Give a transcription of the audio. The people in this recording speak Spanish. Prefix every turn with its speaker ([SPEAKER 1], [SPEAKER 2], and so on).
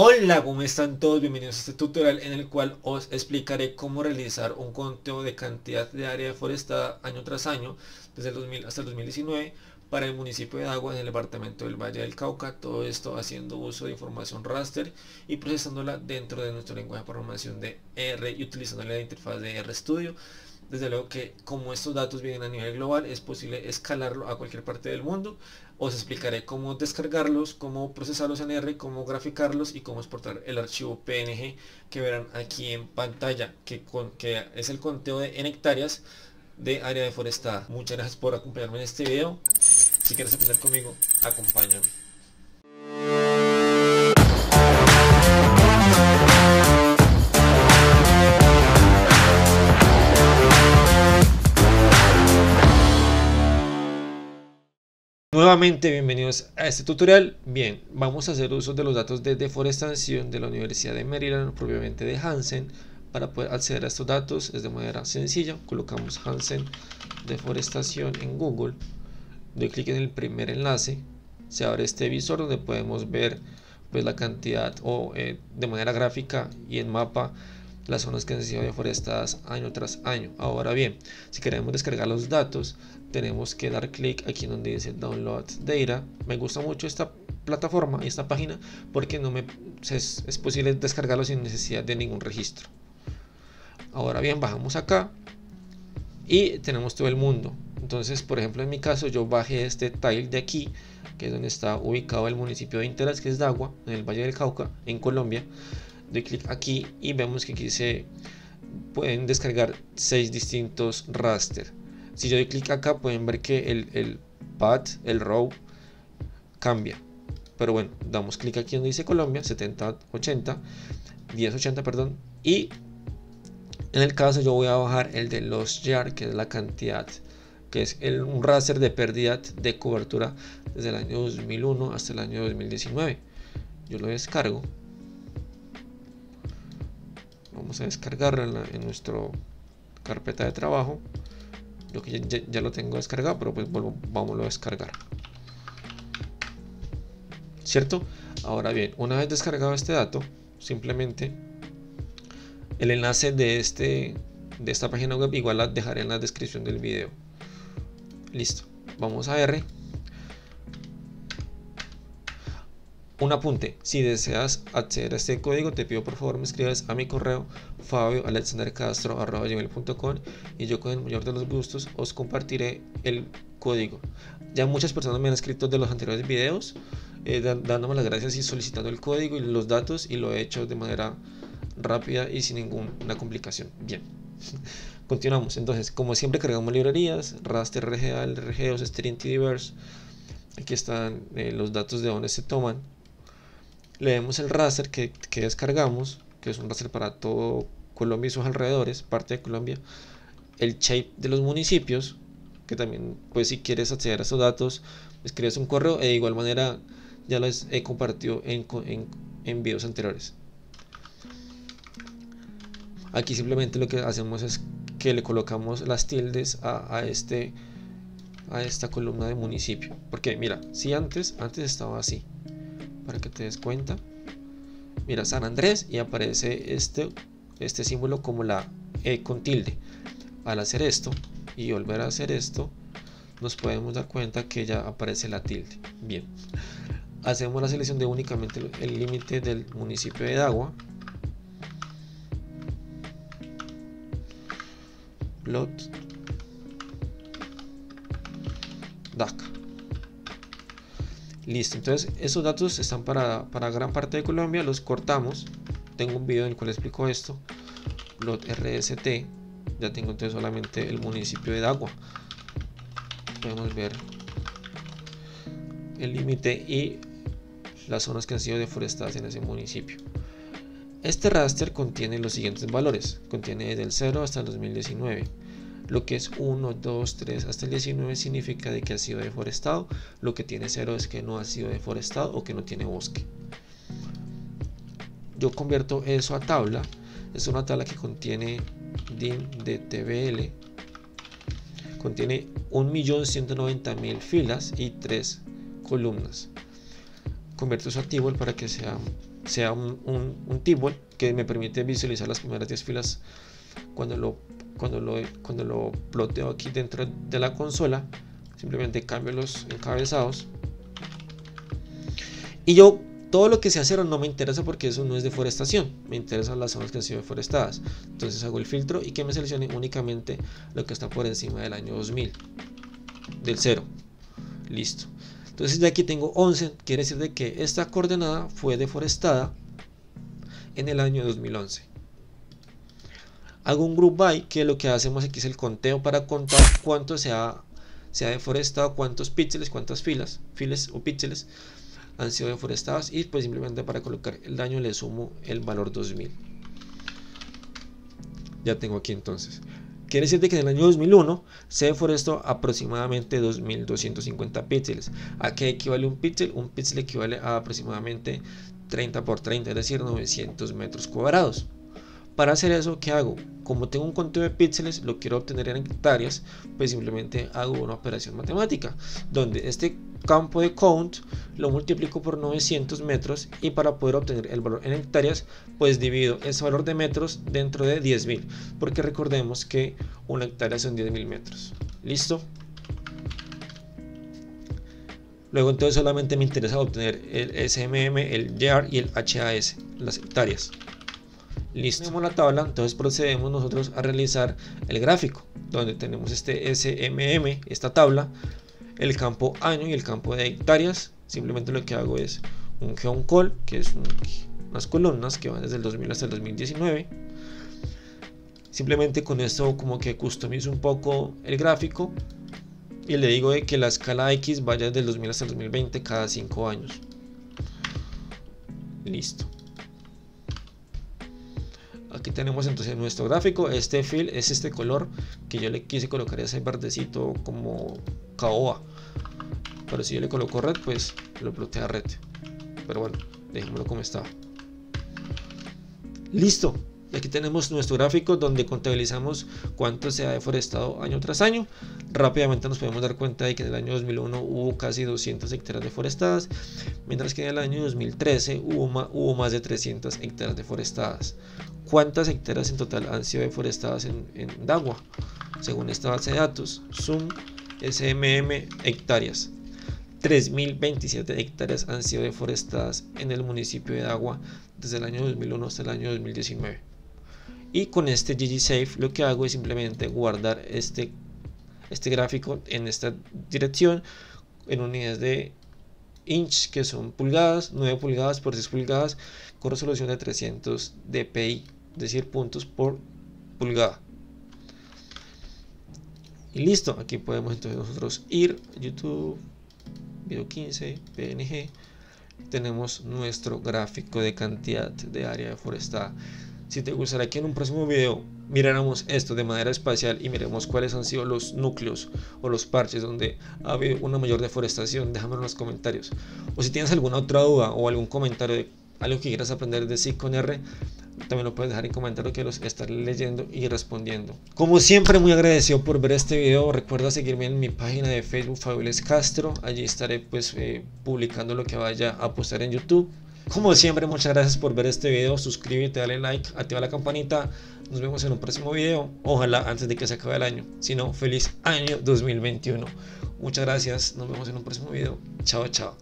[SPEAKER 1] Hola, ¿cómo están todos? Bienvenidos a este tutorial en el cual os explicaré cómo realizar un conteo de cantidad de área deforestada año tras año, desde el 2000 hasta el 2019, para el municipio de Agua en el departamento del Valle del Cauca, todo esto haciendo uso de información raster y procesándola dentro de nuestro lenguaje de programación de R y utilizando la interfaz de RStudio. Desde luego que como estos datos vienen a nivel global es posible escalarlo a cualquier parte del mundo. Os explicaré cómo descargarlos, cómo procesarlos en R, cómo graficarlos y cómo exportar el archivo PNG que verán aquí en pantalla, que, es el conteo en hectáreas de área deforestada. Muchas gracias por acompañarme en este video. Si quieres aprender conmigo, acompáñame. Nuevamente bienvenidos a este tutorial. Bien, vamos a hacer uso de los datos de deforestación de la Universidad de Maryland, propiamente de Hansen, para poder acceder a estos datos es de manera sencilla. Colocamos Hansen deforestación en Google, doy clic en el primer enlace, se abre este visor donde podemos ver pues la cantidad o eh, de manera gráfica y en mapa las zonas que han sido deforestadas año tras año. Ahora bien, si queremos descargar los datos, tenemos que dar clic aquí donde dice Download Data. Me gusta mucho esta plataforma y esta página porque no es posible descargarlo sin necesidad de ningún registro. Ahora bien, bajamos acá y tenemos todo el mundo. Entonces, por ejemplo, en mi caso, yo bajé este tile de aquí, que es donde está ubicado el municipio de Interas, que es Dagua, en el Valle del Cauca, en Colombia. Doy clic aquí y vemos que aquí se pueden descargar seis distintos raster. Si yo doy clic acá, pueden ver que el, el pad, el row, cambia. Pero bueno, damos clic aquí donde dice Colombia, 7080, 1080, perdón, y en el caso yo voy a bajar el de los yard, que es la cantidad, que es el, un raster de pérdida de cobertura desde el año 2001 hasta el año 2019. Yo lo descargo. Vamos a descargarlo en, nuestra carpeta de trabajo. Yo que ya, lo tengo descargado, pero pues vamos a descargar. ¿Cierto? Ahora bien, una vez descargado este dato, simplemente el enlace de, este, de esta página web igual la dejaré en la descripción del video. Listo. Vamos a R. Un apunte, si deseas acceder a este código te pido por favor me escribas a mi correo fabioalexandercastro.com y yo con el mayor de los gustos os compartiré el código. Ya muchas personas me han escrito de los anteriores videos eh, dándome las gracias y solicitando el código y los datos y lo he hecho de manera rápida y sin ninguna complicación. Bien. Continuamos. Entonces, como siempre, cargamos librerías, raster RGA, RGOS, String Diverse. Aquí están eh, los datos de dónde se toman. Leemos el raster que, que, descargamos, que es un raster para todo Colombia y sus alrededores, parte de Colombia. El shape de los municipios, que también, pues, si quieres acceder a esos datos, escribes un correo. E de igual manera, ya los he compartido en, en, en videos anteriores. Aquí simplemente lo que hacemos es que le colocamos las tildes a, este a esta columna de municipio. Porque mira, si antes, antes estaba así, para que te des cuenta. Mira, San Andrés y aparece este, este símbolo como la E con tilde. Al hacer esto y volver a hacer esto, nos podemos dar cuenta que ya aparece la tilde. Bien, hacemos la selección de únicamente el límite del municipio de Dagua lot DAC. Listo, entonces esos datos están para, para, gran parte de Colombia, los cortamos. Tengo un video en el cual explico esto. Lot RST, ya tengo entonces solamente el municipio de Dagua. Podemos ver el límite y las zonas que han sido deforestadas en ese municipio. Este raster contiene los siguientes valores, contiene desde el 0 hasta el 2019. Lo que es 1, 2, 3 hasta el 19 significa de que ha sido deforestado. Lo que tiene 0 es que no ha sido deforestado o que no tiene bosque. Yo convierto eso a tabla. Es una tabla que contiene DIN de TBL. Contiene 1.190.000 filas y 3 columnas. convierto eso a table para que sea, sea un, un, table que me permite visualizar las primeras 10 filas cuando lo, cuando lo, cuando lo ploteo aquí dentro de la consola. Simplemente cambio los encabezados. Y yo todo lo que sea cero no me interesa porque eso no es deforestación. Me interesan las zonas que han sido deforestadas. Entonces hago el filtro y que me seleccione únicamente lo que está por encima del año 2000. Del cero. Listo. Entonces ya aquí tengo 11. Quiere decir de que esta coordenada fue deforestada en el año 2011. Hago un group by que lo que hacemos aquí es el conteo para contar cuánto se ha, se ha deforestado, cuántos píxeles, cuántas filas, files o píxeles han sido deforestadas y pues simplemente para colocar el daño le sumo el valor 2000 ya tengo aquí entonces. Quiere decir que en el año 2001 se deforestó aproximadamente 2250 píxeles. ¿a qué equivale un píxel? un píxel equivale a aproximadamente 30 por 30 es decir 900 metros cuadrados para hacer eso, ¿qué hago? Como tengo un conteo de píxeles, lo quiero obtener en hectáreas, pues simplemente hago una operación matemática, donde este campo de count lo multiplico por 900 metros y para poder obtener el valor en hectáreas, pues divido ese valor de metros dentro de 10.000, porque recordemos que una hectárea son 10.000 metros. ¿Listo? Luego entonces solamente me interesa obtener el SMM, el YAR y el HAS, las hectáreas. Listo. Tenemos la tabla, entonces procedemos nosotros a realizar el gráfico, donde tenemos este SMM, esta tabla, el campo año y el campo de hectáreas. Simplemente lo que hago es un geon call, que es unas columnas que van desde el 2000 hasta el 2019. Simplemente con esto como que customizo un poco el gráfico y le digo que la escala X vaya desde el 2000 hasta el 2020 cada 5 años. Listo. Aquí tenemos entonces nuestro gráfico. Este fill es este color que yo le quise colocar ese verdecito como caoba. Pero si yo le coloco red, pues lo plotea red. Pero bueno, dejémoslo como estaba. Listo. Y aquí tenemos nuestro gráfico donde contabilizamos cuánto se ha deforestado año tras año. Rápidamente nos podemos dar cuenta de que en el año 2001 hubo casi 200 hectáreas deforestadas, mientras que en el año 2013 hubo, hubo más de 300 hectáreas deforestadas. ¿Cuántas hectáreas en total han sido deforestadas en, Dagua? Según esta base de datos, Zoom SMM hectáreas. 3.027 hectáreas han sido deforestadas en el municipio de Dagua desde el año 2001 hasta el año 2019 y con este ggsafe lo que hago es simplemente guardar este, este gráfico en esta dirección en unidades de inch que son pulgadas 9 pulgadas por 10 pulgadas con resolución de 300 dpi decir puntos por pulgada. Y listo aquí podemos entonces nosotros ir youtube video 15 png tenemos nuestro gráfico de cantidad de área deforestada si te gustaría que en un próximo video miráramos esto de manera espacial y miremos cuáles han sido los núcleos o los parches donde ha habido una mayor deforestación, déjame en los comentarios. O si tienes alguna otra duda o algún comentario de algo que quieras aprender de SIG con R, también lo puedes dejar en comentarios que los estaré leyendo y respondiendo. Como siempre, muy agradecido por ver este video. Recuerda seguirme en mi página de Facebook, Fabules Castro. Allí estaré pues eh, publicando lo que vaya a postar en YouTube. Como siempre, muchas gracias por ver este video. Suscríbete, dale like, activa la campanita. Nos vemos en un próximo video. Ojalá antes de que se acabe el año. Si no, feliz año 2021. Muchas gracias. Nos vemos en un próximo video. Chao, chao.